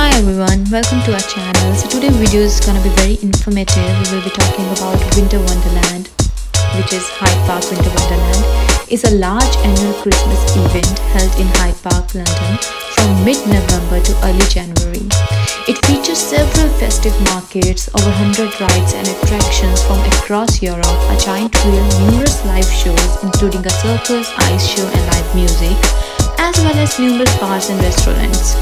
Hi everyone, welcome to our channel. So today's video is gonna be very informative. We will be talking about Winter Wonderland, which is Hyde Park Winter Wonderland. It's a large annual Christmas event held in Hyde Park, London from mid-November to early January. It features several festive markets, over 100 rides and attractions from across Europe, a giant wheel, numerous live shows including a circus, ice show and live music, as well as numerous bars and restaurants.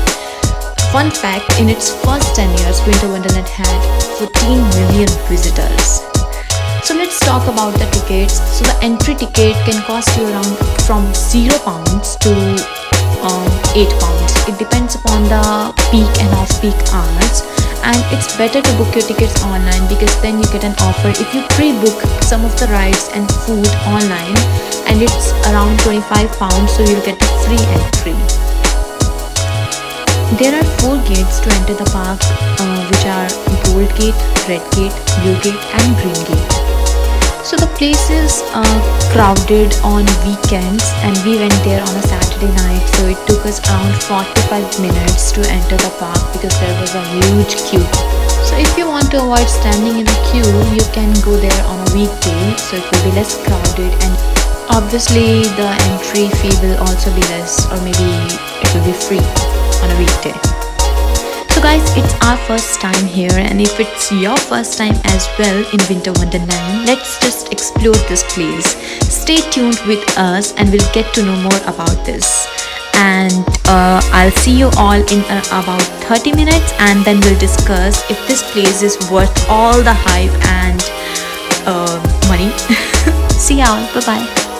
Fun fact, in its first 10 years, Winter Wonderland had 14 million visitors. So let's talk about the tickets. So the entry ticket can cost you around from 0 pounds to um, 8 pounds. It depends upon the peak and off-peak hours and it's better to book your tickets online because then you get an offer if you pre-book some of the rides and food online and it's around 25 pounds so you'll get a free entry there are four gates to enter the park uh, which are gold gate red gate blue gate and green gate. So the place is uh, crowded on weekends and we went there on a Saturday night. So it took us around 45 minutes to enter the park because there was a huge queue. So if you want to avoid standing in the queue you can go there on a weekday. So it will be less crowded and obviously the entry fee will also be less or maybe it will be free on a weekday. So guys, it's our first time here and if it's your first time as well in Winter Wonderland, let's just explore this place. Stay tuned with us and we'll get to know more about this. And uh, I'll see you all in uh, about 30 minutes and then we'll discuss if this place is worth all the hype and uh, money. see y'all. Bye-bye.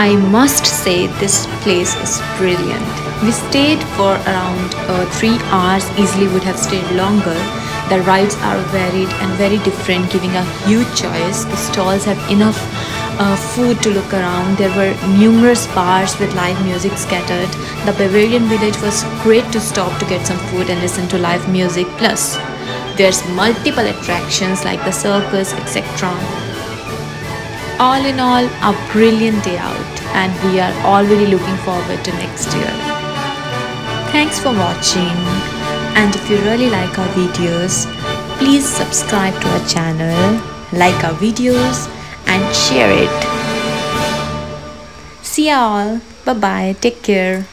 I must say this place is brilliant. We stayed for around uh, 3 hours, easily would have stayed longer. The rides are varied and very different, giving a huge choice. The stalls have enough uh, food to look around. There were numerous bars with live music scattered. The Bavarian village was great to stop to get some food and listen to live music. Plus, there's multiple attractions like the circus, etc. All in all, a brilliant day out, and we are already looking forward to next year. Thanks for watching, and if you really like our videos, please subscribe to our channel, like our videos, and share it. See you all. Bye bye. Take care.